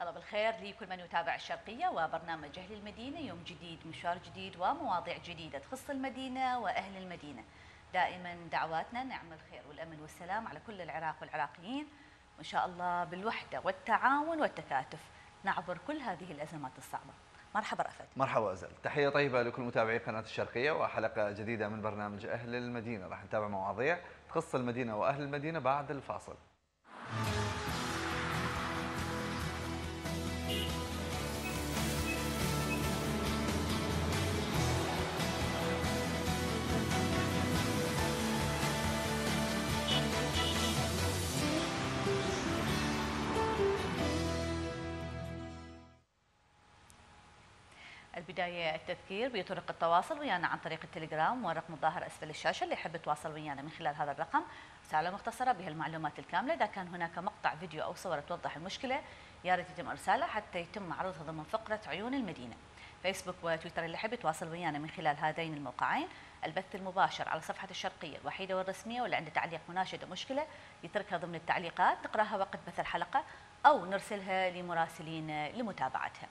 الله بالخير لكل من يتابع الشرقية وبرنامج أهل المدينة يوم جديد مشوار جديد ومواضيع جديدة تخص المدينة وأهل المدينة. دائما دعواتنا نعم الخير والأمن والسلام على كل العراق والعراقيين. وإن شاء الله بالوحدة والتعاون والتكاتف نعبر كل هذه الأزمات الصعبة. مرحبا رأفت. مرحبا أزل. تحية طيبة لكل متابعي قناة الشرقية وحلقة جديدة من برنامج أهل المدينة. راح نتابع مواضيع تخص المدينة وأهل المدينة بعد الفاصل. التذكير بطرق التواصل ويانا عن طريق التليجرام والرقم الظاهر أسفل الشاشة اللي يحب يتواصل ويانا من خلال هذا الرقم. رسالة مختصرة بها المعلومات الكاملة. إذا كان هناك مقطع فيديو أو صورة توضح المشكلة يا ريت يتم إرسالها حتى يتم عرضها ضمن فقرة عيون المدينة. فيسبوك وتويتر اللي يحب يتواصل ويانا من خلال هذين الموقعين. البث المباشر على صفحة الشرقية الوحيدة والرسمية واللي عنده تعليق مناشد مشكلة يتركها ضمن التعليقات. نقراها وقت بث الحلقة أو نرسلها لمراسلين لمتابعتها.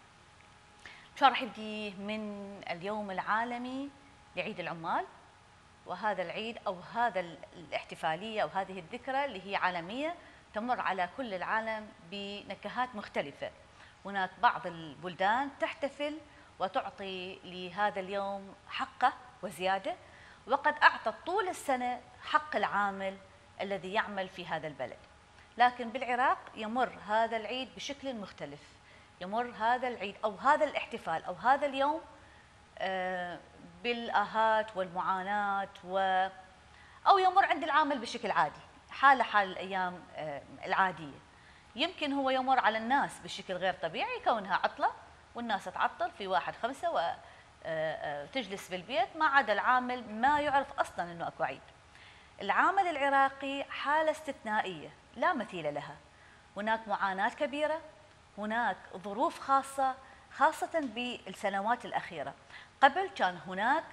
شو راح يبدي من اليوم العالمي لعيد العمال. وهذا العيد أو هذا الاحتفالية أو هذه الذكرى اللي هي عالمية تمر على كل العالم بنكهات مختلفة. هناك بعض البلدان تحتفل وتعطي لهذا اليوم حقه وزيادة. وقد أعطت طول السنة حق العامل الذي يعمل في هذا البلد. لكن بالعراق يمر هذا العيد بشكل مختلف. يمر هذا العيد أو هذا الاحتفال أو هذا اليوم آه، بالآهات والمعاناة و أو يمر عند العامل بشكل عادي حاله حال الأيام آه، العادية. يمكن هو يمر على الناس بشكل غير طبيعي كونها عطلة والناس تعطل في واحد خمسة وتجلس آه، في البيت ما عدا العامل ما يعرف أصلا إنه أكو عيد. العامل العراقي حالة استثنائية لا مثيل لها. هناك معاناة كبيرة هناك ظروف خاصة خاصة بالسنوات الأخيرة. قبل كان هناك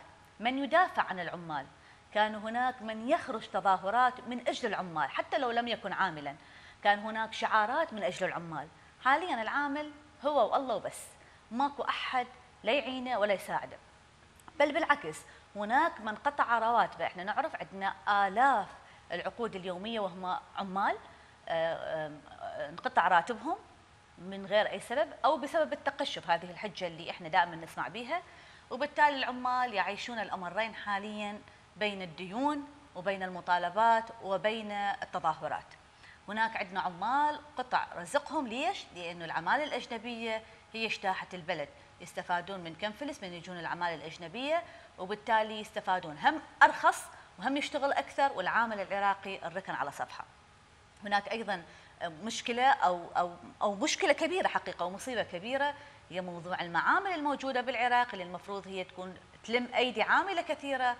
من يدافع عن العمال كان هناك من يخرج تظاهرات من أجل العمال حتى لو لم يكن عاملا. كان هناك شعارات من أجل العمال. حاليا العامل هو والله وبس. ماكو أحد لا يعينه ولا يساعده. بل بالعكس هناك من قطع رواتبه. إحنا نعرف عندنا آلاف العقود اليومية وهم عمال آه، آه، انقطع راتبهم. من غير أي سبب أو بسبب التقشف. هذه الحجة اللي إحنا دائما نسمع بها وبالتالي العمال يعيشون الأمرين حاليا بين الديون وبين المطالبات وبين التظاهرات. هناك عندنا عمال قطع رزقهم. ليش؟ لأنه العمالة الأجنبية هي اجتاحة البلد. يستفادون من كم فلس؟ من يجون العمالة الأجنبية. وبالتالي يستفادون. هم أرخص وهم يشتغل أكثر والعامل العراقي الركن على صفحة. هناك أيضا مشكلة أو أو أو مشكلة كبيرة حقيقة ومصيبه كبيرة هي موضوع المعامل الموجودة بالعراق اللي المفروض هي تكون تلم أيدي عاملة كثيرة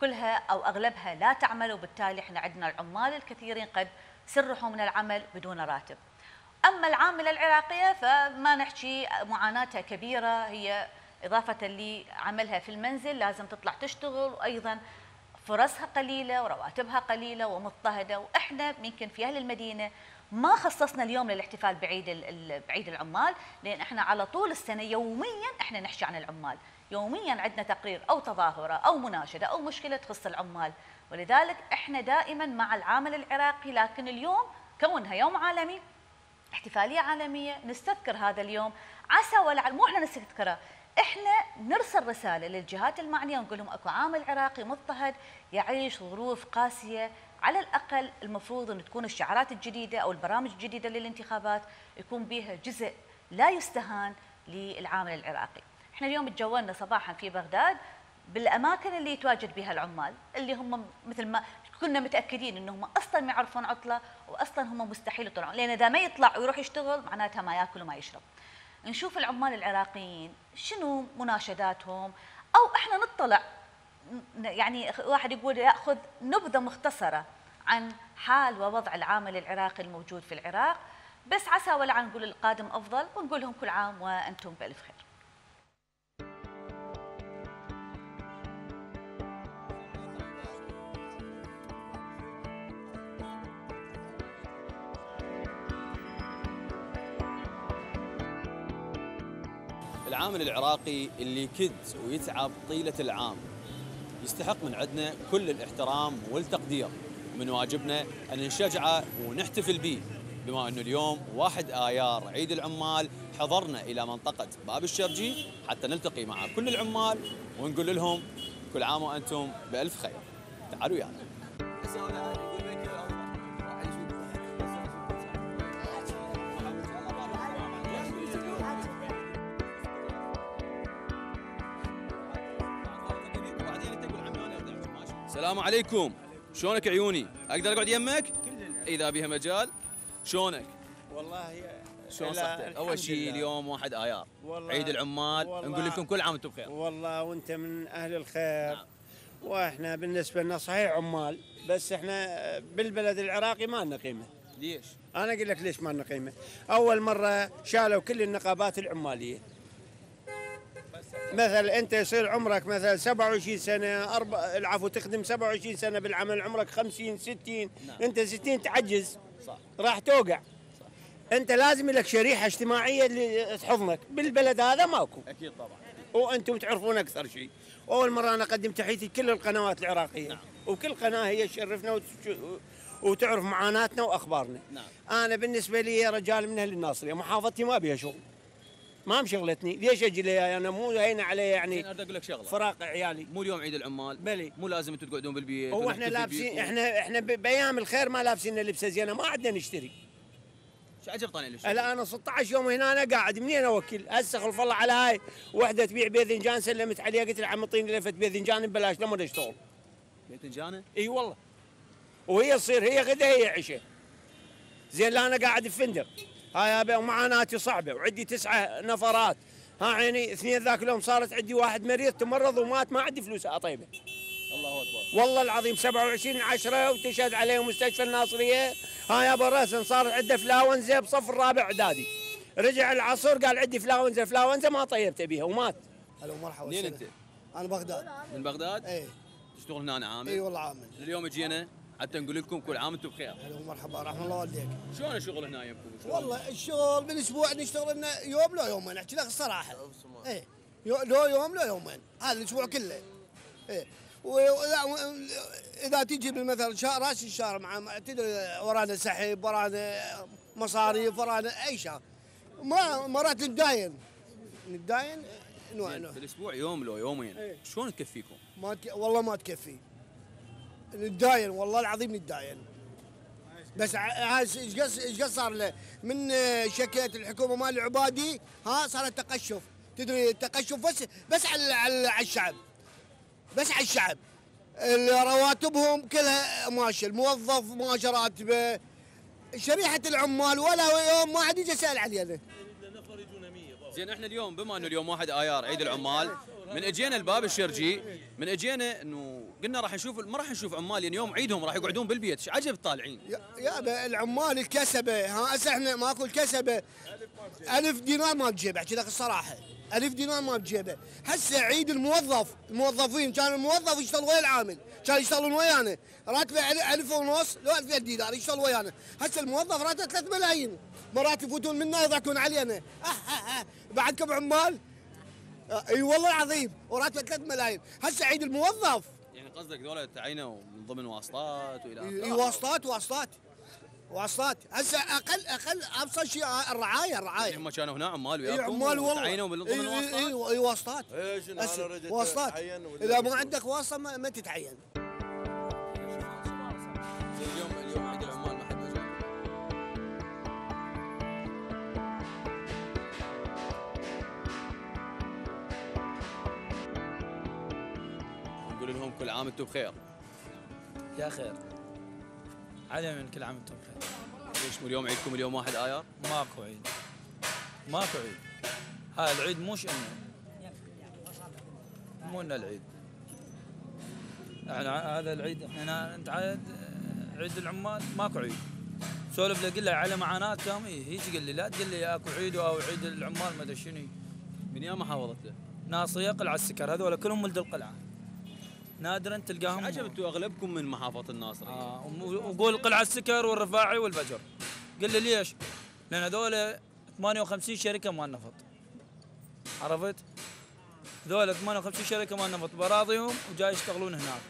كلها أو أغلبها لا تعمل وبالتالي إحنا عندنا العمال الكثيرين قد سرحوا من العمل بدون راتب. أما العاملة العراقية فما نحكي معاناتها كبيرة هي إضافة لعملها في المنزل لازم تطلع تشتغل وأيضا فرصها قليلة ورواتبها قليلة ومضطهدة وإحنا يمكن في أهل المدينة ما خصصنا اليوم للاحتفال بعيد بعيد العمال لأن إحنا على طول السنة يوميا إحنا نحكي عن العمال. يوميا عندنا تقرير أو تظاهرة أو مناشدة أو مشكلة تخص العمال. ولذلك إحنا دائما مع العامل العراقي لكن اليوم كونها يوم عالمي احتفالية عالمية نستذكر هذا اليوم. عسى ولعل مو إحنا نستذكره إحنا نرسل رسالة للجهات المعنية ونقول لهم أكو عامل عراقي مضطهد يعيش ظروف قاسية على الأقل المفروض إن تكون الشعارات الجديدة أو البرامج الجديدة للانتخابات يكون بها جزء لا يستهان للعامل العراقي. إحنا اليوم تجولنا صباحا في بغداد بالأماكن اللي يتواجد بها العمال اللي هم مثل ما كنا متأكدين إنهم أصلا ما يعرفون عطلة واصلا هم مستحيل يطلعون لأن إذا ما يطلع ويروح يشتغل معناتها ما يأكل وما يشرب. نشوف العمال العراقيين شنو مناشداتهم أو إحنا نطلع يعني واحد يقول يأخذ نبذة مختصرة عن حال ووضع العامل العراقي الموجود في العراق بس عسى ولعل نقول القادم أفضل ونقول لهم كل عام وأنتم بألف خير. العامل العراقي اللي يكد ويتعب طيلة العام. يستحق من عندنا كل الاحترام والتقدير. من واجبنا أن نشجعه ونحتفل به بما أنه اليوم واحد آيار عيد العمال. حضرنا إلى منطقة باب الشرجي حتى نلتقي مع كل العمال ونقول لهم كل عام وأنتم بألف خير. تعالوا يانا السلام عليكم. شلونك عيوني؟ أقدر أقعد يمك؟ إذا بها مجال. شلونك؟ والله شلون صحتك أول شيء. اليوم واحد ايار والله- عيد العمال. والله- نقول لكم كل عام وأنتم بخير. والله وأنت من أهل الخير. نعم. وإحنا بالنسبة لنا صحيح عمال بس إحنا بالبلد العراقي ما لنا قيمة. ليش؟ أنا أقول لك ليش ما لنا قيمة. أول مرة شالوا كل النقابات العمالية. مثل أنت يصير عمرك مثلا 27 سنة أربع العفو تخدم 27 سنة بالعمل عمرك 50 60 نعم. أنت 60 تعجز. صح. راح توقع. أنت لازم لك شريحة اجتماعية اللي تحضنك. بالبلد هذا ماكو. أكيد طبعا. وأنتم تعرفون أكثر شيء. أول مرة أنا أقدم تحياتي لكل القنوات العراقية. نعم. وكل قناة هي تشرفنا وتش- وتعرف معاناتنا وأخبارنا. نعم. أنا بالنسبة لي رجال من أهل الناصرية محافظتي ما بيها شغل. ما مشغلتني ليش أجي لي؟ أنا مو هينه علي يعني اريد أقول لك شغلة. فراق عيالي. مو اليوم عيد العمال. بلي. مو لازم أنتم تقعدون بالبيت هو إحنا لابسين. إحنا إحنا بأيام الخير ما لابسين لبسه زينة. ما عندنا نشتري. شو عجب طاني ليش؟ أنا 16 يوم هنا أنا قاعد منين أوكل؟ هسه خلف الله على هاي. وحدة تبيع باذنجان سلمت عليها قلت لها عم اعطيني لفه باذنجان ببلاش لما اشتغل باذنجانه إي والله. وهي تصير هي غدا هي عشاء. زين لا أنا قاعد في فندق هاي أبي معاناتي صعبة وعندي تسعة نفرات. ها عيني اثنين ذاك اليوم صارت عندي واحد مريض تمرض ومات ما عندي فلوس اطيبه الله أكبر. والله العظيم 27 10 وتشهد عليه مستشفى الناصرية. هاي أبو راسن صار عنده فلاونزا بصف الرابع أعدادي. رجع العصر قال عندي فلاونزا فلاونزا ما طيبته بيها ومات. هلا ومرحبا منين. أنت؟ أنا بغداد. من بغداد؟ اي تشتغل هنا عامل؟ إي والله عامل. اليوم جينا؟ حتى نقول لكم كل عام وأنتم بخير. هلا ومرحبا رحم الله والديك. شلون الشغل هنا يمكم؟ شلون؟ والله الشغل بالاسبوع نشتغل لنا يوم لو يومين أحكي لك الصراحة. اي يو- لو يوم لو يومين هذا الأسبوع كله. اي وإذا إذا تجي بالمثل شهر رأس الشهر مع مع- تدري ورانا سحب ورانا مصاريف ورانا أي شهر. ما مرات نتداين نتداين؟ نوع نوع. بالأسبوع يوم لو يومين. إيه. شلون تكفيكم؟ ما تك... والله ما تكفي. نتداين والله العظيم نتداين. بس إيش إيش قص صار له؟ من شكيت الحكومة مال العبادي ها صار تقشف تدري التقشف بس بس على على الشعب. بس على الشعب. ال- رواتبهم كلها ماشية الموظف ماشي راتبه. شريحة العمال ولا يوم ما حد يجي يسأل علينا. زين إحنا اليوم بما إنه اليوم واحد آيار عيد العمال من اجينا الباب الشرجي من اجينا انه قلنا راح نشوف ما راح نشوف عمال يعني يوم عيدهم راح يقعدون بالبيت عجب طالعين يا- العمال الكسبة ها هسه إحنا ماكو الكسبة. ألف دينار ما بجيبه احكي لك الصراحه ألف دينار ما بجيبه. هسه عيد الموظف الموظفين كان الموظف يشتغل ويا العامل كان يشتغلون ويانا. راتبه أل- ألف ونص لو 2000 دينار يشتغل ويانا. هسه الموظف راتبه 3 ملايين. مرات يفوتون منا يضحكون علينا. أه أه أه. بعدكم عمال؟ أي والله العظيم وراتبه 3 ملايين. هسه عيد الموظف. يعني قصدك ذولا تعينوا من ضمن واسطات وإلى إي آخره؟ واسطات واسطات. واسطات. هسه أقل أقل أبسط شيء الرعاية الرعاية. هم كانوا هنا عمال إي وياكم عمال والله. تعينوا من ضمن إي إي الواسطات؟ إي واسطات. إيش أنا واسطات. إذا ما؟ عندك واسطة ما, ما تتعين. نقول لهم كل عام أنتم بخير. يا خير. علي من كل عام وأنتم بخير. ليش اليوم عيدكم اليوم واحد ايار ماكو عيد. ماكو عيد. هاي العيد مو شأنه مو إنه العيد. إحنا هذا العيد إحنا أنت عاد عيد العمال ماكو عيد. سولف له قل له على معاناتهم إيه، هيجي قال لي لا تقول لي أكو عيد أو عيد العمال ما أدري شنو. من يوم محافظته ناصية قلعة السكر هذول كلهم ولد القلعة. نادرا تلقاهم عجب أنتم أغلبكم من محافظة الناصريه آه وقول قلعة السكر والرفاعي والفجر قل لي ليش؟ لأن هذول 58 شركة مال نفط. عرفت؟ ذولا 58 شركة ما نفط. براضيهم وجاي يشتغلون هناك.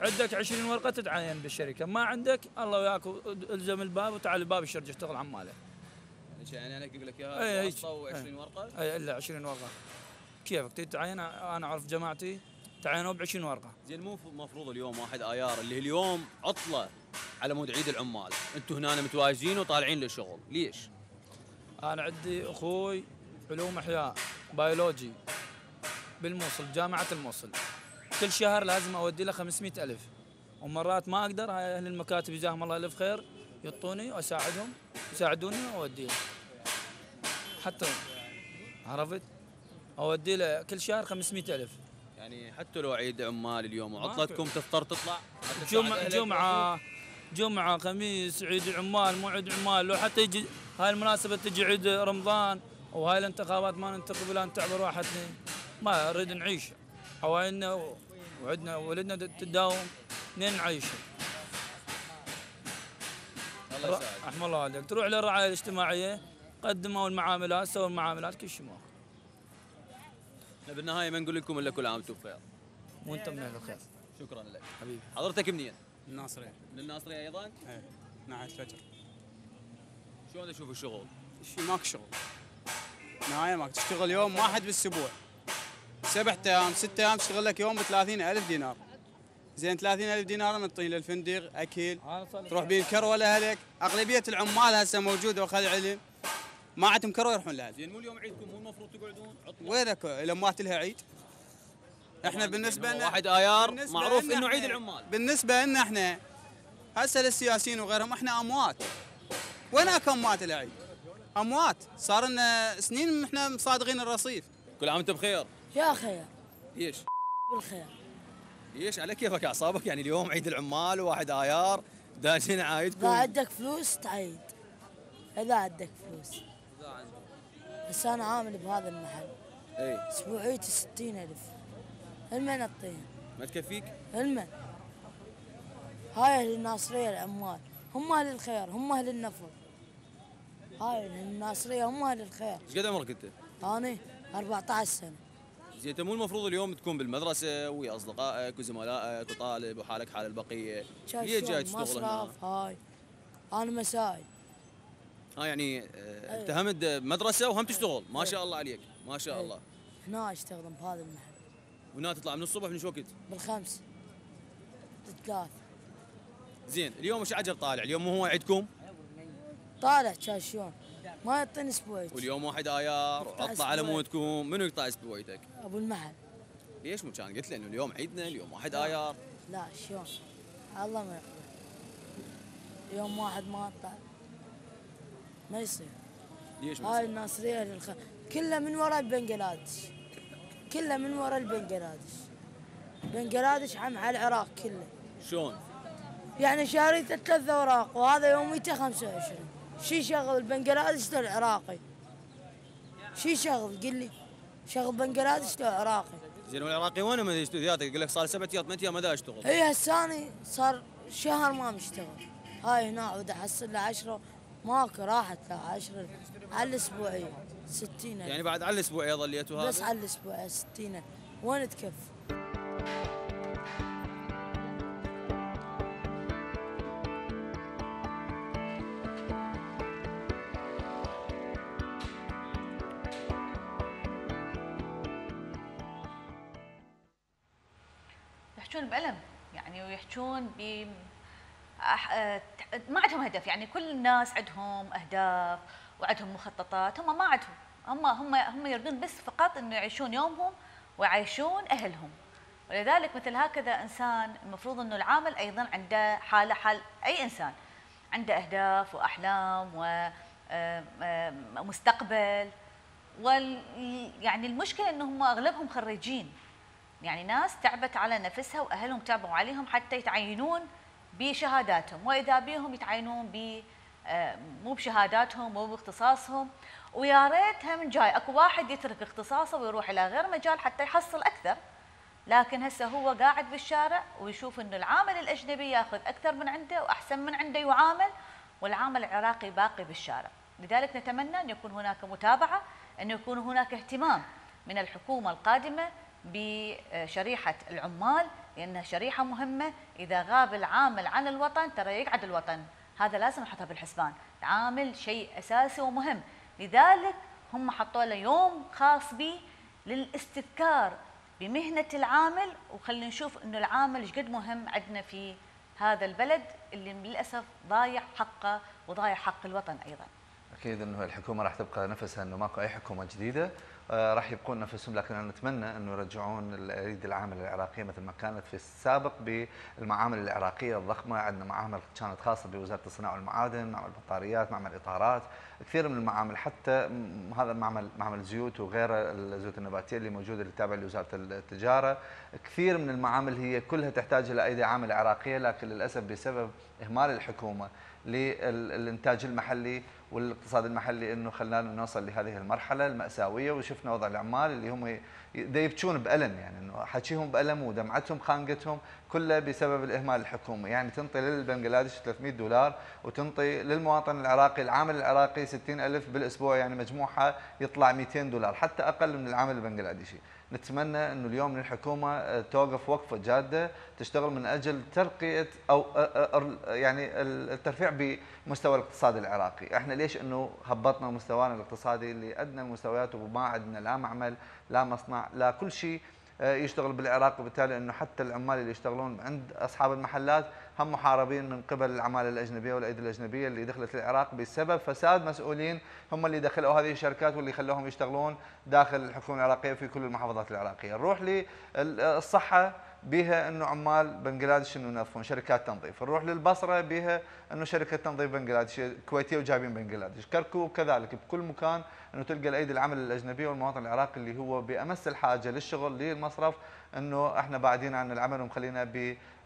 عندك 20 ورقة تتعين بالشركة. ما عندك؟ الله وياك الزم الباب وتعال الباب الشرج اشتغل عماله يعني أنا أقول لك إيه، اياها هيك. واسطه و20 ورقة؟ اي إلا 20 ورقة. كيفك؟ تتعين؟ أنا أعرف جماعتي تعينوا ب 20 ورقة. زين مو المفروض اليوم واحد آيار اللي اليوم عطلة على مود عيد العمال. أنتم هنا متواجدين وطالعين للشغل. ليش؟ أنا عندي أخوي علوم أحياء بيولوجي بالموصل جامعة الموصل. كل شهر لازم أودي له 500 ألف. ومرات ما أقدر هاي أهل المكاتب جزاهم الله ألف خير يعطوني وأساعدهم يساعدوني وأودي له. حتى عرفت؟ أودي له كل شهر 500 ألف. يعني حتى لو عيد عمال اليوم وعطلتكم تضطر تطلع جمعة جمعة جمعة خميس عيد عمال مو عيد عمال. لو حتى يجي هاي المناسبة تجي عيد رمضان وهاي الانتخابات ما ننتخب الا نتعبر واحد ما نريد نعيش. عوائلنا و- وعندنا ولدنا تداوم نين نعيش. الله يساعدك. رحم الله والديك تروح للرعاية الاجتماعية قدموا المعاملات سووا المعاملات كل شيء ماكو إحنا بالنهاية ما نقول لكم إلا كل عام وأنتم بخير. وانت من أهل الخير. شكرا لك. حبيبي. حضرتك منين؟ الناصرية من الناصريه أيضا؟ إيه. ناحية الفجر شلون تشوف الشغل؟ ماك شغل. نهاية ماك تشتغل يوم واحد بالأسبوع. سبع أيام ست أيام تشتغل لك يوم ب ألف دينار. زين 30000 دينار منطين للفندق أكل تروح بيه الكروة لأهلك. أغلبية العمال هسه موجودة وخذ علم. ما عندهم كروه يروحون لاهلهم زين مو اليوم عيدكم مو المفروض تقعدون عطله وينك؟ الاموات لها عيد. إحنا بالنسبة لنا واحد آيار معروف إنه عيد العمال. بالنسبة لنا إحنا هسه للسياسيين وغيرهم إحنا أموات. وينك أموات العيد أموات. صار لنا سنين إحنا مصادقين الرصيف. كل عام وانت بخير. يا خير. ليش؟ بالخير. ليش على كيفك اعصابك يعني اليوم عيد العمال وواحد آيار داشين عايدكم. عندك فلوس تعيد. إذا عندك فلوس. بس أنا عامل بهذا المحل. اي أسبوعيتي ستين ألف. المن أعطيهم ما تكفيك؟ المن هاي أهل الناصرية العمال هم أهل الخير هم أهل النفر. هاي الناصرية هم أهل الخير. إيش قد عمرك أنت؟ أنا 14 سنة. زين أنت مو المفروض اليوم تكون بالمدرسة ويا أصدقائك وزملائك وطالب وحالك حال البقية. ليش جاي تشتغل هنا؟ هاي. أنا مساي ها يعني آه، أنت هم مدرسة وهم تشتغل. ما شاء الله عليك. ما شاء الله. هنا أشتغل بهذا المحل. وهنا تطلع من الصبح من شو وقت؟ بالخمس. الثلاث زين اليوم إيش عجل طالع؟ اليوم مو هو عيدكم طالع شاشون ما يعطيني اسبوعي واليوم واحد آيار وعطله على. مودكم. منو يقطع اسبوعيتك؟ أبو المحل. ليش مو كان؟ قلت له إنه اليوم عيدنا اليوم واحد آيار. لا شلون؟ الله ما يقدر يوم واحد ما طلع ما يصير. ليش ما هاي؟ الناصرية للخ... كلها من وراء البنجلاديش. كلها من وراء البنجلاديش. بنجلاديش عم على العراق كله. شلون؟ يعني شاريته ثلاث أوراق وهذا يوميته 25 شي شغل البنجلاديش للعراقي شي شغل؟ قل لي. شغل بنجلاديش للعراقي زين والعراقي وين من استوديوهاتك يقول لك صار سبع أيام ثمان أيام ما اشتغل. هي هساني صار شهر ما مشتغل. هاي هنا عود أحصل له عشرة ماكو راحت له عشرة على الأسبوعية ستين ألف. يعني بعد على الأسبوع ظليتوا هذا بس على الأسبوعية ستين ألف. وين تكفي يحجون بألم يعني ويحجون ب ما عندهم هدف يعني كل الناس عندهم أهداف وعندهم مخططات هم ما عندهم. هم هم هم يريدون بس فقط إنه يعيشون يومهم ويعيشون أهلهم. ولذلك مثل هكذا إنسان المفروض إنه العامل أيضا عنده حاله حال أي إنسان. عنده أهداف وأحلام ومستقبل وال يعني المشكلة إنه هم أغلبهم خريجين. يعني ناس تعبت على نفسها وأهلهم تعبوا عليهم حتى يتعينون بشهاداتهم وإذا بيهم يتعينون ب آه، مو بشهاداتهم مو باختصاصهم. ويا ريتها من جاي. أكو واحد يترك اختصاصه ويروح إلى غير مجال حتى يحصل أكثر. لكن هسه هو قاعد بالشارع ويشوف إنه العامل الأجنبي ياخذ أكثر من عنده وأحسن من عنده يعامل والعامل العراقي باقي بالشارع لذلك نتمنى أن يكون هناك متابعة أن يكون هناك اهتمام من الحكومة القادمة بشريحة العمال لانها شريحة مهمة إذا غاب العامل عن الوطن ترى يقعد الوطن. هذا لازم نحطها بالحسبان العامل شيء أساسي ومهم. لذلك هم حطوا له يوم خاص به للاستذكار بمهنة العامل وخلينا نشوف إنه العامل إيش قد مهم عندنا في هذا البلد اللي للأسف ضايع حقه وضايع حق الوطن أيضا. أكيد إنه الحكومة راح تبقى نفسها إنه ماكو أي حكومة جديدة. آه، راح يبقون نفسهم لكن أنا نتمنى أنه يرجعون الايدي العامله العراقية مثل ما كانت في السابق بالمعامل العراقية الضخمة. عندنا معامل كانت خاصة بوزارة الصناعة والمعادن معمل بطاريات معمل إطارات كثير من المعامل حتى هذا معمل معمل زيوت وغيره الزيوت النباتية اللي موجودة اللي تابعة لوزارة التجارة. كثير من المعامل هي كلها تحتاج إلى أيدي عامله عراقية لكن للأسف بسبب إهمال الحكومة للإنتاج المحلي والاقتصاد المحلي إنه خلانا نوصل لهذه المرحلة المأساوية وشفنا وضع العمال اللي هم يبكون بألم يعني إنه حكيهم بألم ودمعتهم خانقتهم كله بسبب الإهمال الحكومي. يعني تنطي للبنغلاديش 300 دولار وتنطي للمواطن العراقي العامل العراقي 60 ألف بالأسبوع يعني مجموعها يطلع 200 دولار حتى أقل من العامل البنغلاديشي. نتمنى إنه اليوم الحكومة آه، توقف وقفة جادة تشتغل من أجل ترقيه أو آه، آه، يعني الترفيع بمستوى الاقتصاد العراقي، إحنا ليش إنه هبطنا مستوانا الاقتصادي لادنى المستويات وما عندنا لا معمل لا مصنع لا كل شيء يشتغل بالعراق. وبالتالي إنه حتى العمال اللي يشتغلون عند أصحاب المحلات هم محاربين من قبل العماله الأجنبية والأيدي الأجنبية اللي دخلت العراق بسبب فساد مسؤولين هم اللي دخلوا هذه الشركات واللي خلوهم يشتغلون داخل الحكومة العراقية في كل المحافظات العراقية، نروح للصحه بها إنه عمال بنغلاديش إنه ينظفون شركات تنظيف، نروح للبصرة بها إنه شركة تنظيف بنغلاديش كويتية وجايبين بنغلاديش، كركوك كذلك بكل مكان إنه تلقى الأيدي العمل الأجنبية والمواطن العراقي اللي هو بأمس الحاجة للشغل للمصرف إنه إحنا بعدين عن العمل ومخلينا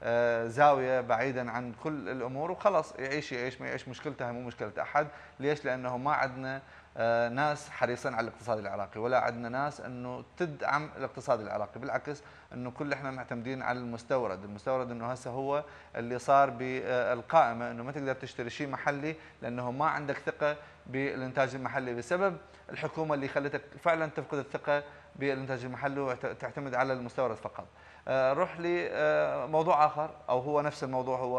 بزاويه بعيدا عن كل الأمور وخلص يعيش يعيش ما يعيش مشكلته مو مشكلة أحد، ليش؟ لأنه ما عندنا آه، ناس حريصين على الاقتصاد العراقي ولا عندنا ناس إنه تدعم الاقتصاد العراقي بالعكس إنه كل إحنا معتمدين على المستورد المستورد إنه هسه هو اللي صار بالقائمة إنه ما تقدر تشتري شيء محلي لأنه ما عندك ثقة بالإنتاج المحلي بسبب الحكومة اللي خلتك فعلا تفقد الثقة بالإنتاج المحلي وتعتمد على المستورد فقط. آه، لموضوع آه، آخر أو هو نفس الموضوع هو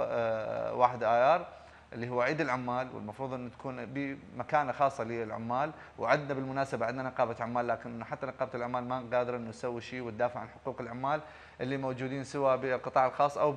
واحد آي آر. اللي هو عيد العمال والمفروض ان تكون بمكانه خاصة للعمال وعندنا بالمناسبة عندنا نقابة عمال لكن حتى نقابة العمال ما قادرة إنه تسوي شيء وتدافع عن حقوق العمال اللي موجودين سواء بالقطاع الخاص أو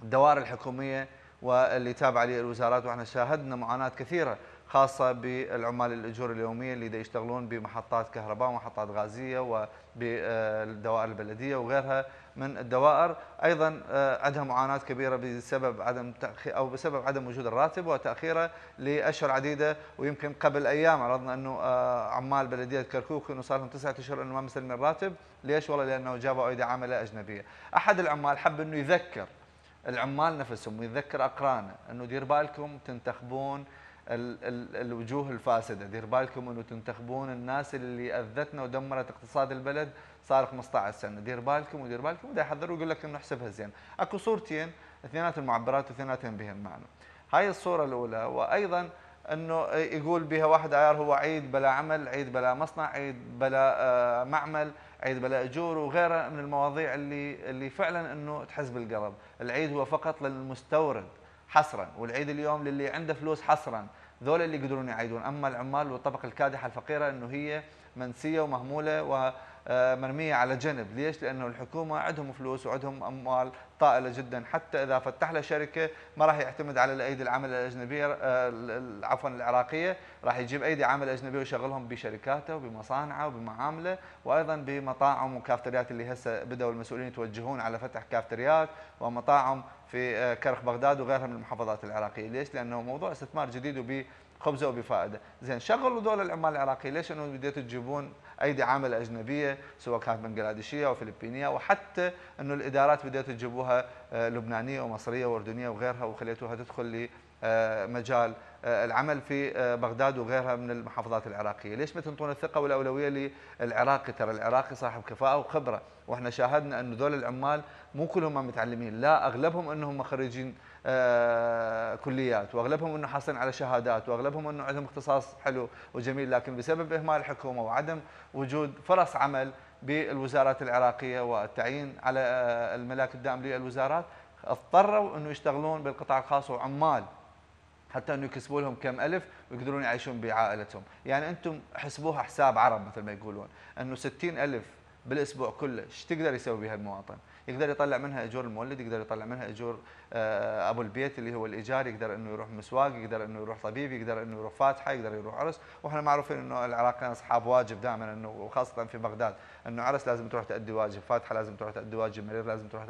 بالدوائر الحكومية واللي تابعة للوزارات. وإحنا شاهدنا معاناة كثيرة خاصة بالعمال الأجور اليومية اللي يشتغلون بمحطات كهرباء ومحطات غازية وبالدوائر البلدية وغيرها من الدوائر. أيضا آه، عندها معاناة كبيرة بسبب عدم تاخير أو بسبب عدم وجود الراتب وتأخيره لأشهر عديدة. ويمكن قبل أيام عرضنا أنه آه، عمال بلدية كركوك إنه صار لهم تسعة أشهر إنه ما مستلمين الراتب. ليش؟ والله لأنه جابوا أيدي عاملة أجنبية. أحد العمال حب إنه يذكر العمال نفسهم ويذكر أقرانه إنه دير بالكم تنتخبون ال ال الوجوه الفاسدة، دير بالكم انه تنتخبون الناس اللي أذتنا ودمرت اقتصاد البلد صار 15 سنة، دير بالكم ودير بالكم ودا يحذر ويقول لك إنه احسبها زين، أكو صورتين اثنيناتهم معبرات واثنيناتهم بهن معنى. هاي الصورة الأولى وأيضا إنه يقول بها واحد أيار هو عيد بلا عمل، عيد بلا مصنع، عيد بلا آه، معمل، عيد بلا أجور وغيرها من المواضيع اللي اللي فعلا إنه تحز بالقلب، العيد هو فقط للمستورد. حصرا والعيد اليوم للي عنده فلوس حصرا. ذول اللي يقدرون يعيدون. أما العمال والطبقة الكادحة الفقيرة إنه هي منسية ومهمولة ومرمية على جنب، ليش؟ لأنه الحكومة عندهم فلوس وعندهم أموال طائلة جدا. حتى إذا فتح له شركة ما راح يعتمد على الأيدي العمل الأجنبية عفوا العراقية، راح يجيب أيدي عمل اجنبيه ويشغلهم بشركاته وبمصانعه وبمعاملة وأيضا بمطاعم وكافتريات اللي هسه بدأوا المسؤولين يتوجهون على فتح كافتريات ومطاعم في آه، كرخ بغداد وغيرها من المحافظات العراقية، ليش؟ لأنه موضوع استثمار جديد وبخبزه وبفائدة، زين شغلوا دول العمال العراقيين، ليش إنه بديتوا تجيبون أيدي عامله اجنبيه سواء كانت بنغلاديشية أو فلبينية وحتى إنه الإدارات بديتوا تجيبوها آه، لبنانية ومصرية وأردنية وغيرها وخليتوها تدخل لمجال آه، العمل في بغداد وغيرها من المحافظات العراقية، ليش ما تنطون الثقة والأولوية للعراقي؟ ترى العراقي صاحب كفاءة وخبرة، وإحنا شاهدنا انه ذول العمال مو كلهم متعلمين لا أغلبهم إنهم خريجين آه، كليات وأغلبهم إنه حاصلين على شهادات وأغلبهم إنه عندهم اختصاص حلو وجميل لكن بسبب إهمال الحكومة وعدم وجود فرص عمل بالوزارات العراقية والتعيين على آه، الملاك الدائم للوزارات اضطروا إنه يشتغلون بالقطاع الخاص وعمال حتى إنه يكسبوا لهم كم ألف ويقدرون يعيشون بعائلتهم، يعني أنتم حسبوها حساب عرب مثل ما يقولون، إنه 60 ألف بالأسبوع كله إيش تقدر يسوي بها المواطن؟ يقدر يطلع منها إجور المولد يقدر يطلع منها إجور آه، أبو البيت اللي هو الإيجار يقدر إنه يروح مسواق يقدر إنه يروح طبيب يقدر إنه يروح فاتحة يقدر يروح عرس. وإحنا معروفين إنه العراقيين أصحاب واجب دائما إنه وخاصة في بغداد إنه عرس لازم تروح تأدي واجب فاتحة لازم تروح تأدي واجب مريض لازم تروح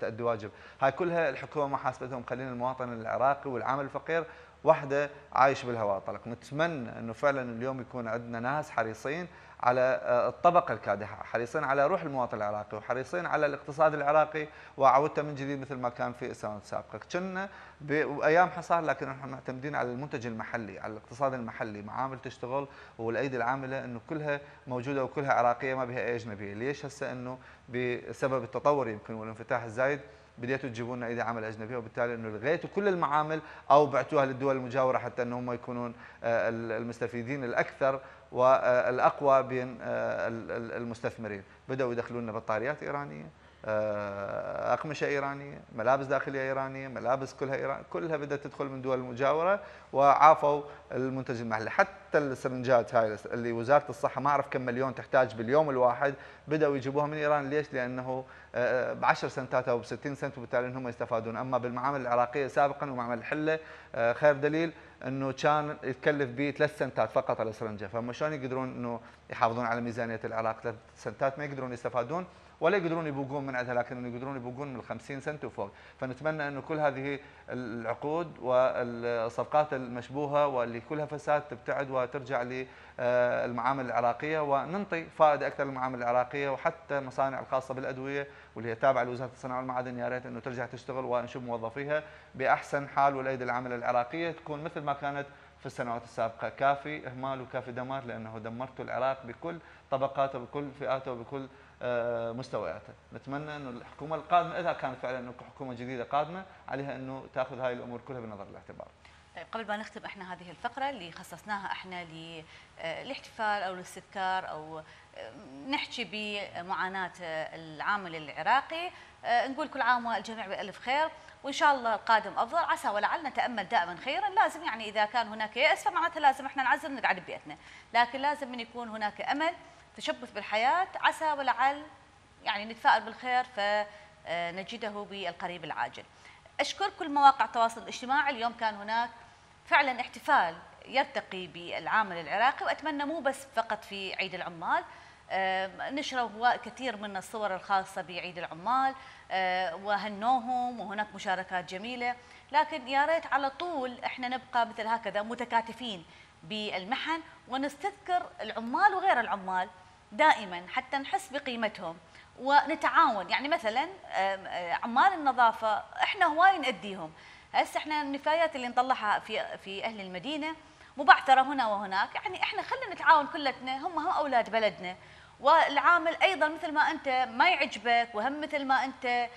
تأدي واجب. هاي كلها الحكومة ما حاسبتهم مخلين المواطن العراقي والعامل الفقير وحدة عايش بالهواء طلق. نتمنى إنه فعلا اليوم يكون عندنا ناس حريصين على آه، الطبقة الكادحة، حريصين على روح المواطن العراقي وحريصين على الاقتصاد العراقي وعودته من جديد مثل ما كان في السنوات السابقة، كنا بايام حصار لكن إحنا معتمدين على المنتج المحلي، على الاقتصاد المحلي، معامل تشتغل والأيدي العاملة إنه كلها موجودة وكلها عراقية ما بها اي اجنبيه، ليش هسه إنه بسبب التطور يمكن والانفتاح الزايد بديتوا تجيبون لنا ايدي عمل اجنبيه وبالتالي إنه لغيتوا كل المعامل أو بعتوها للدول المجاورة حتى انه هم يكونون آه، المستفيدين الأكثر والأقوى بين آه، المستثمرين. بدأوا يدخلون لنا بطاريات إيرانية. أقمشة إيرانية، ملابس داخلية إيرانية، ملابس كلها إيران كلها بدأت تدخل من دول المجاورة وعافوا المنتج المحلي، حتى السرنجات هاي اللي وزارة الصحة ما أعرف كم مليون تحتاج باليوم الواحد بدأوا يجيبوها من إيران، ليش؟ لأنه آه، ب 10 سنتات أو ب 60 سنت وبالتالي هم يستفادون، أما بالمعامل العراقية سابقا ومعمل الحلة خير دليل إنه كان يتكلف به ثلاث سنتات فقط على السرنجة، فهم شلون يقدرون إنه يحافظون على ميزانية العراق ثلاث سنتات؟ ما يقدرون يستفادون. ولا يقدرون يبوقون من عندها لكن يقدرون يبوقون من 50 سنت وفوق. فنتمنى انه كل هذه العقود والصفقات المشبوهة واللي كلها فساد تبتعد وترجع للمعامل العراقية وننطي فائدة أكثر للمعامل العراقية وحتى المصانع الخاصة بالأدوية واللي هي تابعة لوزارة الصناعة والمعادن يا ريت أنه ترجع تشتغل ونشوف موظفيها بأحسن حال والأيدي العاملة العراقية تكون مثل ما كانت في السنوات السابقة. كافي إهمال وكافي دمار لأنه دمرتوا العراق بكل طبقاته بكل فئاته وبكل آه، مستوياته. نتمنى أنه الحكومة القادمة إذا كانت فعلا حكومة جديدة قادمة عليها أنه تأخذ هاي الأمور كلها بنظر الاعتبار. طيب قبل ما نختم إحنا هذه الفقرة اللي خصصناها إحنا للاحتفال أو الاستذكار أو آه، نحكي بمعاناة العامل العراقي. آه، نقول كل عام والجميع بألف خير وإن شاء الله القادم أفضل. عسى ولعل نتأمل دائما خيرا. لازم يعني إذا كان هناك يأس فمعناتها لازم إحنا نعزل نقعد ببيتنا لكن لازم من يكون هناك أمل تشبث بالحياة عسى ولعل يعني نتفائل بالخير فنجده بالقريب العاجل. أشكر كل مواقع التواصل الاجتماعي اليوم كان هناك فعلا احتفال يرتقي بالعامل العراقي وأتمنى مو بس فقط في عيد العمال نشروا كثير من الصور الخاصة بعيد العمال وهنوهم وهناك مشاركات جميلة. لكن يا ريت على طول إحنا نبقى مثل هكذا متكاتفين بالمحن ونستذكر العمال وغير العمال. دائما حتى نحس بقيمتهم. ونتعاون. يعني مثلا عمال النظافة إحنا هواي نأديهم. هسه إحنا النفايات اللي نطلعها في في أهل المدينة مبعثرة هنا وهناك. يعني إحنا خلينا نتعاون كلتنا هم هم أولاد بلدنا. والعامل أيضا مثل ما أنت ما يعجبك وهم مثل ما أنت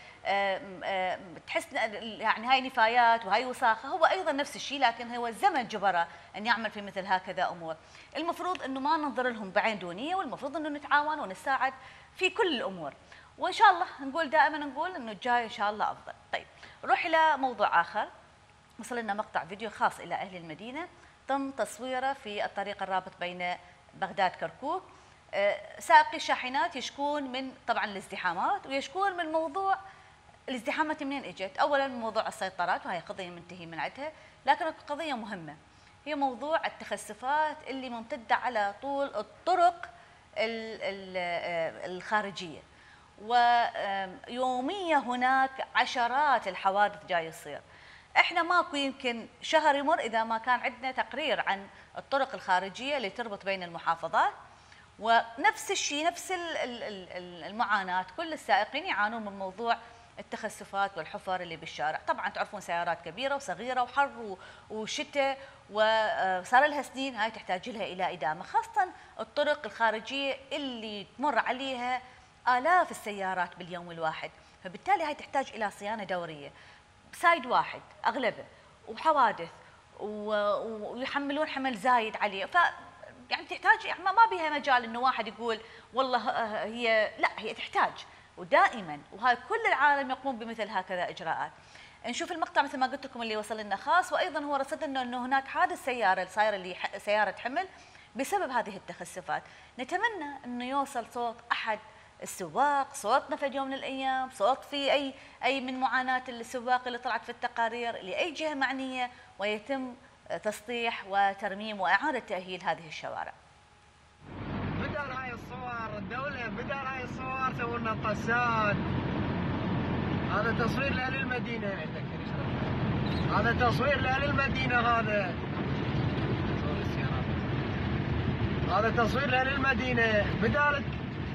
تحس يعني هاي نفايات وهاي وساخة. هو أيضا نفس الشيء لكن هو الزمن جبره إن يعمل في مثل هكذا أمور. المفروض إنه ما ننظر لهم بعين دونية والمفروض إنه نتعاون ونساعد في كل الأمور. وإن شاء الله نقول دائما نقول إنه الجاي إن شاء الله أفضل. طيب نروح إلى موضوع آخر. وصل لنا مقطع فيديو خاص إلى أهل المدينة. تم تصويره في الطريق الرابط بين بغداد كركوك. آه، سائقي الشاحنات يشكون من طبعا الازدحامات ويشكون من موضوع الازدحامات منين إجت؟ اولا من موضوع السيطرات وهي قضية منتهي من عندها، لكن قضية مهمة هي موضوع التخسفات اللي ممتدة على طول الطرق آه، الخارجية. ويوميا هناك عشرات الحوادث جاي يصير. إحنا ماكو يمكن شهر يمر إذا ما كان عندنا تقرير عن الطرق الخارجية اللي تربط بين المحافظات ونفس الشيء نفس المعاناة. كل السائقين يعانون من موضوع التخسفات والحفر اللي بالشارع. طبعا تعرفون سيارات كبيرة وصغيرة وحر وشتاء وصار لها سنين. هاي تحتاج لها إلى إدامة. خاصه الطرق الخارجية اللي تمر عليها آلاف السيارات باليوم الواحد. فبالتالي هاي تحتاج إلى صيانة دورية. سايد واحد أغلبه وحوادث ويحملون حمل زايد عليه. ف يعني تحتاج يعني ما بيها مجال إنه واحد يقول والله آه، هي لا هي تحتاج ودائما وهاي كل العالم يقوم بمثل هكذا إجراءات. نشوف المقطع مثل ما قلت لكم اللي وصل لنا خاص وأيضا هو رصد لنا إنه هناك حادث سيارة صايره اللي سيارة حمل بسبب هذه التخسفات. نتمنى إنه يوصل صوت أحد السواق صوتنا في يوم من الأيام صوت في أي أي من معاناة السواق اللي طلعت في التقارير لأي جهة معنية ويتم تسطيح وترميم وإعادة تأهيل هذه الشوارع. بدل هاي الصور الدولة بدل هاي الصور سووا لنا هذا تصوير لأهل المدينة. هذا تصوير لأهل المدينة هذا. هذا تصوير لأهل المدينة. بدال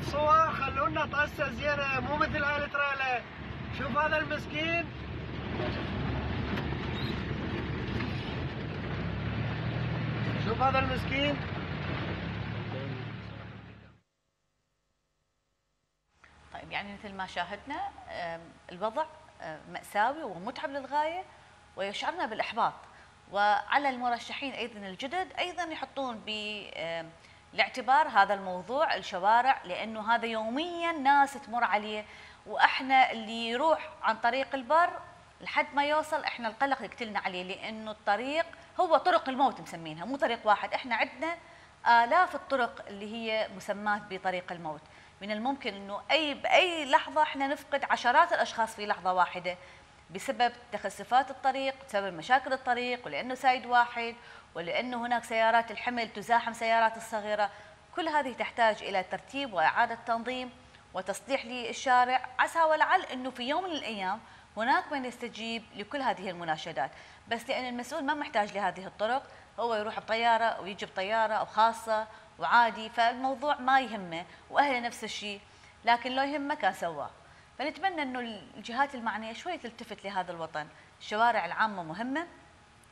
صور خلونا طسة زينة مو مثل هاي التريلة شوف هذا المسكين. هذا المسكين. طيب يعني مثل ما شاهدنا الوضع مأساوي ومتعب للغاية ويشعرنا بالإحباط. وعلى المرشحين أيضا الجدد أيضا يحطون بالاعتبار هذا الموضوع الشوارع لأنه هذا يوميا ناس تمر عليه. وإحنا اللي يروح عن طريق البر لحد ما يوصل إحنا القلق يقتلنا عليه لأنه الطريق هو طرق الموت مسمينها مو طريق واحد. إحنا عندنا آلاف الطرق اللي هي مسماة بطريق الموت. من الممكن إنه أي باي لحظة إحنا نفقد عشرات الأشخاص في لحظة واحدة بسبب تخسفات الطريق بسبب مشاكل الطريق ولأنه side واحد ولأنه هناك سيارات الحمل تزاحم سيارات الصغيرة. كل هذه تحتاج إلى ترتيب وإعادة تنظيم وتصليح للشارع. عسى ولعل إنه في يوم من الأيام هناك من يستجيب لكل هذه المناشدات. بس لأن المسؤول ما محتاج لهذه الطرق هو يروح بطيارة أو يجي بطيارة أو خاصه وعادي فالموضوع ما يهمه وأهله نفس الشيء لكن لو يهمه كان سواه. فنتمنى إنه الجهات المعنية شوي تلتفت لهذا الوطن. الشوارع العامة مهمة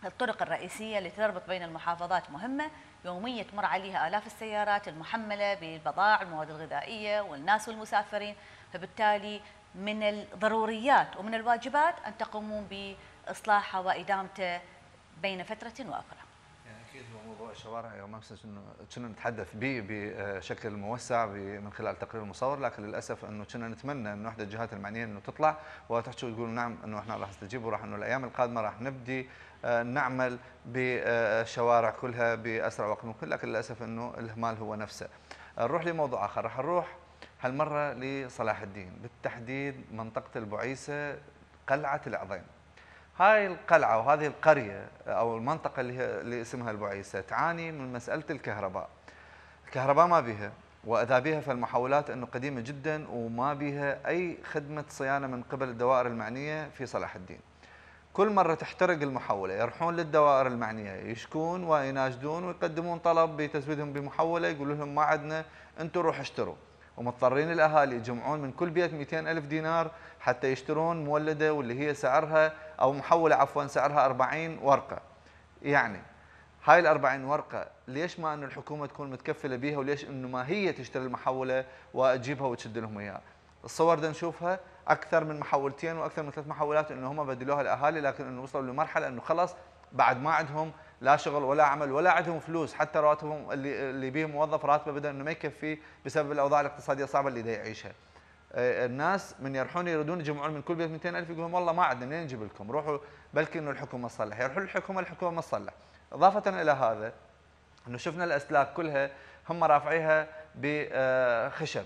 الطرق الرئيسية اللي تربط بين المحافظات مهمة يوميا تمر عليها آلاف السيارات المحملة بالبضائع المواد الغذائية والناس والمسافرين. فبالتالي من الضروريات ومن الواجبات أن تقومون باصلاحها وإدامته بين فترة وأخرى يعني أكيد موضوع الشوارع يوم امس كنا نتحدث به بشكل موسع من خلال تقرير المصور لكن للأسف أنه كنا نتمنى انه احدى الجهات المعنية إنه تطلع وتحكي وتقول نعم أنه إحنا راح نستجيب وراح إنه الأيام القادمة راح نبدي آه، نعمل بالشوارع كلها بأسرع وقت ممكن لكن للأسف إنه الإهمال هو نفسه. نروح لموضوع آخر راح نروح هالمرة لصلاح الدين بالتحديد منطقة البعيسة قلعة العظيم. هاي القلعة وهذه القرية أو المنطقة اللي, اللي اسمها البعيسة تعاني من مسألة الكهرباء. الكهرباء ما بيها وإذا بيها فالمحاولات أنه قديمة جدا وما بيها أي خدمة صيانة من قبل الدوائر المعنية في صلاح الدين. كل مرة تحترق المحولة يروحون للدوائر المعنية يشكون ويناشدون ويقدمون طلب بتزويدهم بمحولة يقولوا لهم ما عندنا أنتم روحوا اشتروا. ومضطرين الأهالي يجمعون من كل بيت 200 ألف دينار حتى يشترون مولدة واللي هي سعرها أو محولة عفوا سعرها 40 ورقة. يعني هاي ال 40 ورقة ليش ما أنه الحكومة تكون متكفلة بيها وليش أنه ما هي تشتري المحولة وتجيبها وتشد لهم إياها؟ الصور ده نشوفها أكثر من محولتين وأكثر من ثلاث محولات إنه هم بدلوها الاهالي لكن إنه وصلوا لمرحلة إنه خلاص بعد ما عندهم لا شغل ولا عمل ولا عندهم فلوس حتى رواتبهم اللي اللي بيه موظف راتبه بدا إنه ما يكفي بسبب الأوضاع الاقتصادية الصعبة اللي دا يعيشها. آه، الناس من يروحون يريدون يجمعون من كل بيت 200 ألف يقول لهم والله ما عندنا منين نجيب لكم روحوا بلكي إنه الحكومة تصلح يروحوا للحكومة الحكومة ما تصلح. إضافة إلى هذا إنه شفنا الأسلاك كلها هم رافعيها بخشب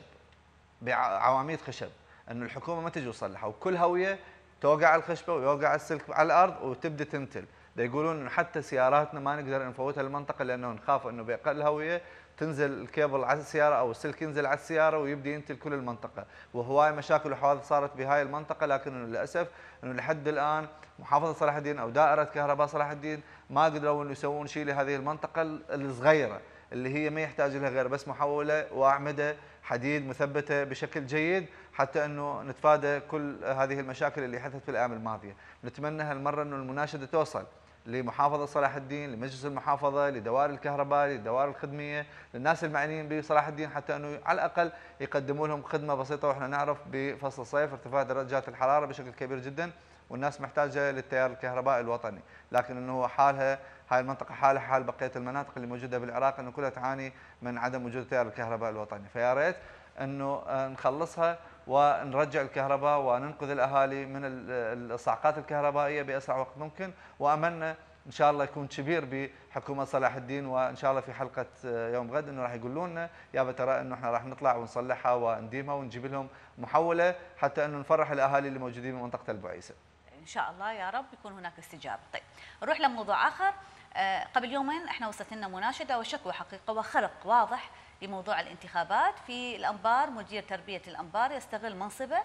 بعواميد خشب إنه الحكومة ما تجي تصلحها وكل هوية توقع الخشبة ويوقع السلك على الأرض وتبدأ تنتل دا يقولون حتى سياراتنا ما نقدر نفوتها المنطقة لأنه نخاف إنه باقل هوية تنزل الكيبل على السيارة أو السلك ينزل على السيارة ويبدأ ينتل كل المنطقة. وهواي مشاكل وحوادث صارت بهاي المنطقة لكن للأسف إنه لحد الآن محافظة صلاح الدين أو دائرة كهرباء صلاح الدين ما قدروا إنه يسوون شيء لهذه المنطقة الصغيرة اللي هي ما يحتاج لها غير بس محوله واعمدة حديد مثبتة بشكل جيد حتى إنه نتفادى كل هذه المشاكل اللي حدثت في الأيام الماضية، نتمنى هالمرة إنه المناشدة توصل. لمحافظة صلاح الدين، لمجلس المحافظة، لدوائر الكهرباء، للدوائر الخدمية، للناس المعنيين بصلاح الدين حتى أنه على الأقل يقدموا لهم خدمة بسيطة وإحنا نعرف بفصل الصيف ارتفاع درجات الحرارة بشكل كبير جدا والناس محتاجة للتيار الكهربائي الوطني. لكن إنه حالها هاي المنطقة حالها حال بقية المناطق اللي موجودة بالعراق إنه كلها تعاني من عدم وجود التيار الكهربائي الوطني. فيا ريت إنه آه، نخلصها ونرجع الكهرباء وننقذ الاهالي من ال- الصعقات الكهربائية بأسرع وقت ممكن. واملنا إن شاء الله يكون كبير بحكومة صلاح الدين وإن شاء الله في حلقة يوم غد إنه راح يقولوا لنا يابا ترى إنه إحنا راح نطلع ونصلحها ونديمها ونجيب لهم محولة حتى إنه نفرح الأهالي اللي موجودين بمنطقة البعيسة. إن شاء الله يا رب يكون هناك استجابة. طيب نروح لموضوع آخر. آه، قبل يومين إحنا وصلت لنا مناشدة وشكوى حقيقة وخرق واضح لموضوع الانتخابات. في الأنبار مدير تربية الأنبار يستغل منصبه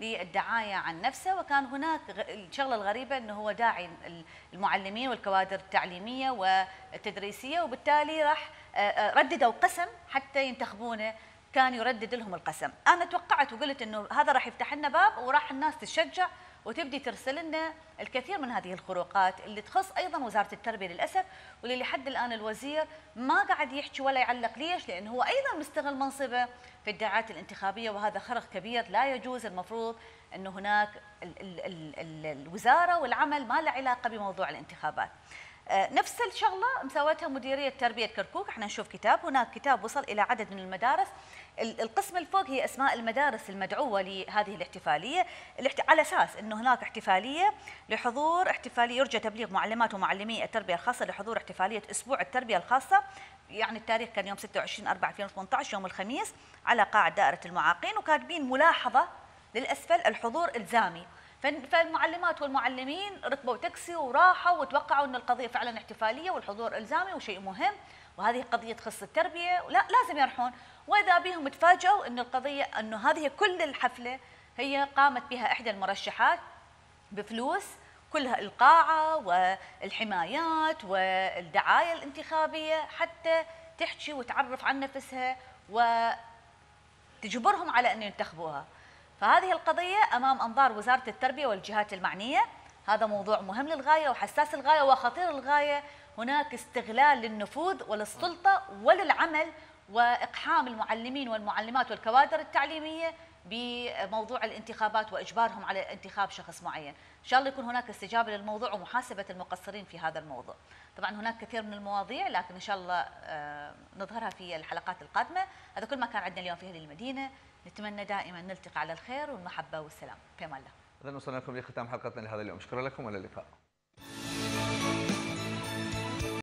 للدعاية عن نفسه. وكان هناك الشغلة الغريبة إنه هو داعي المعلمين والكوادر التعليمية والتدريسية وبالتالي راح آه، آه، رددوا قسم حتى ينتخبونه. كان يردد لهم القسم. أنا توقعت وقلت إنه هذا راح يفتح لنا باب وراح الناس تتشجع وتبدي ترسل لنا الكثير من هذه الخروقات اللي تخص أيضا وزارة التربية للأسف واللي لحد الآن الوزير ما قاعد يحكي ولا يعلق ليش؟ لأنه هو أيضا مستغل منصبه في الدعايات الانتخابية وهذا خرق كبير لا يجوز المفروض إنه هناك ال ال ال ال الوزارة والعمل ما له علاقة بموضوع الانتخابات. آه، نفس الشغلة مسوتها مديرية تربية كركوك. إحنا نشوف كتاب هناك كتاب وصل إلى عدد من المدارس. ال- القسم الفوق هي أسماء المدارس المدعوة لهذه الاحتفالية. الاحت- على أساس إنه هناك احتفالية لحضور احتفالية يرجى تبليغ معلمات ومعلمي التربية الخاصة لحضور احتفالية أسبوع التربية الخاصة. يعني التاريخ كان يوم 26 4 2018 يوم الخميس على قاعة دائرة المعاقين وكاتبين ملاحظة للأسفل الحضور الزامي. فالمعلمات والمعلمين ركبوا تاكسي وراحوا وتوقعوا إن القضية فعلا احتفالية والحضور إلزامي وشيء مهم وهذه قضية تخص التربية. ولا لازم يروحون وإذا بهم تفاجئوا إن القضية إنه هذه كل الحفلة هي قامت بها إحدى المرشحات بفلوس كلها إلقاعة والحمايات والدعاية الانتخابية حتى تحكي وتعرف عن نفسها وتجبرهم على أن ينتخبوها. فهذه القضية أمام أنظار وزارة التربية والجهات المعنية. هذا موضوع مهم للغاية وحساس للغاية وخطير للغاية. هناك استغلال للنفوذ وللسلطة وللعمل وإقحام المعلمين والمعلمات والكوادر التعليمية بموضوع الانتخابات وإجبارهم على انتخاب شخص معين، إن شاء الله يكون هناك استجابة للموضوع ومحاسبة المقصرين في هذا الموضوع. طبعا هناك كثير من المواضيع لكن إن شاء الله آه، نظهرها في الحلقات القادمة، هذا كل ما كان عندنا اليوم في هذه المدينة، نتمنى دائما نلتقي على الخير والمحبة والسلام، في أمان الله. اذا وصلنا لكم لختام حلقتنا لهذا اليوم. شكرا لكم وإلى اللقاء.